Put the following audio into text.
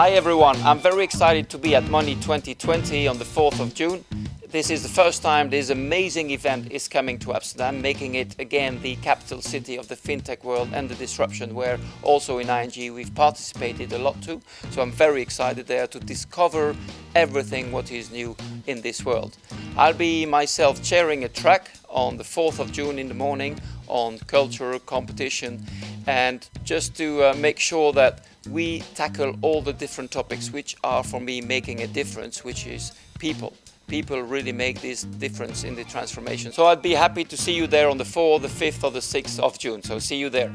Hi everyone, I'm very excited to be at Money 2020 on the 4th of June. This is the first time this amazing event is coming to Amsterdam, making it again the capital city of the fintech world and the disruption where also in ING we've participated a lot too. So I'm very excited there to discover everything what is new in this world. I'll be myself chairing a track on the 4th of June in the morning on culture, competition and just to uh, make sure that we tackle all the different topics which are for me making a difference, which is people. People really make this difference in the transformation. So I'd be happy to see you there on the 4th, the 5th or the 6th of June. So see you there.